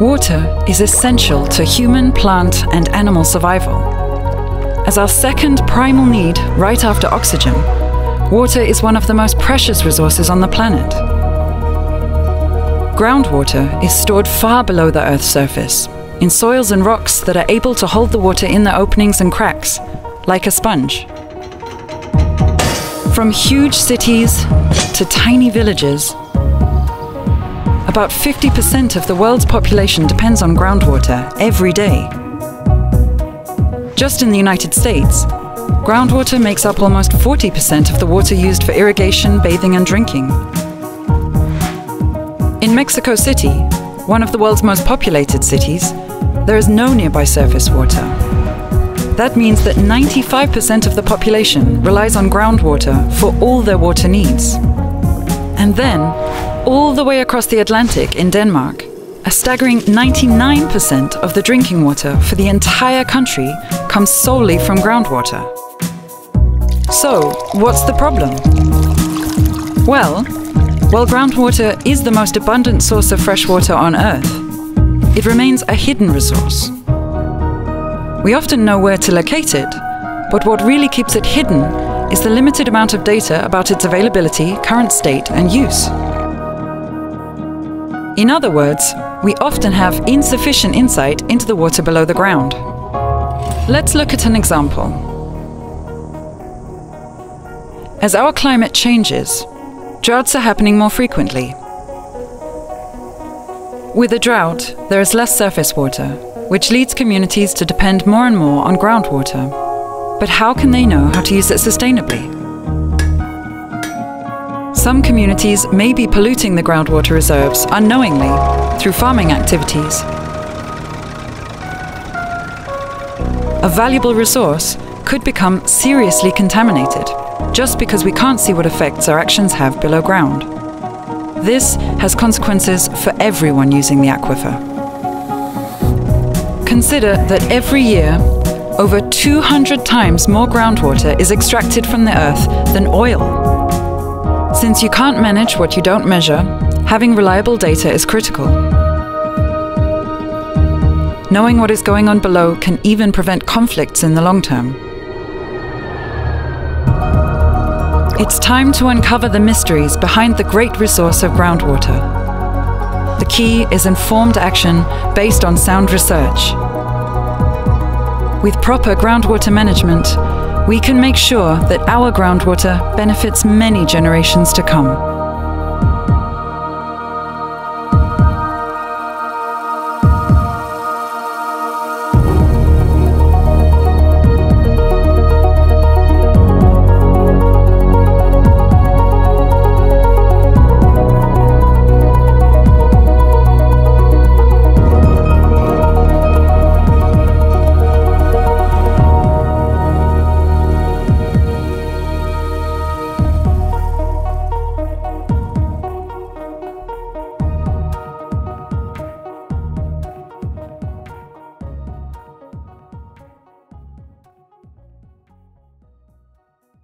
Water is essential to human, plant, and animal survival. As our second primal need, right after oxygen, water is one of the most precious resources on the planet. Groundwater is stored far below the Earth's surface, in soils and rocks that are able to hold the water in the openings and cracks, like a sponge. From huge cities to tiny villages, about 50% of the world's population depends on groundwater every day. Just in the United States, groundwater makes up almost 40% of the water used for irrigation, bathing, and drinking. In Mexico City, one of the world's most populated cities, there is no nearby surface water. That means that 95% of the population relies on groundwater for all their water needs. And then, all the way across the Atlantic in Denmark, a staggering 99% of the drinking water for the entire country comes solely from groundwater. So, what's the problem? Well, while groundwater is the most abundant source of fresh water on Earth, it remains a hidden resource. We often know where to locate it, but what really keeps it hidden is the limited amount of data about its availability, current state, and use. In other words, we often have insufficient insight into the water below the ground. Let's look at an example. As our climate changes, droughts are happening more frequently. With a drought, there is less surface water, which leads communities to depend more and more on groundwater. But how can they know how to use it sustainably? Some communities may be polluting the groundwater reserves unknowingly through farming activities. A valuable resource could become seriously contaminated just because we can't see what effects our actions have below ground. This has consequences for everyone using the aquifer. Consider that every year, over 200 times more groundwater is extracted from the earth than oil since you can't manage what you don't measure, having reliable data is critical. Knowing what is going on below can even prevent conflicts in the long term. It's time to uncover the mysteries behind the great resource of groundwater. The key is informed action based on sound research. With proper groundwater management, we can make sure that our groundwater benefits many generations to come.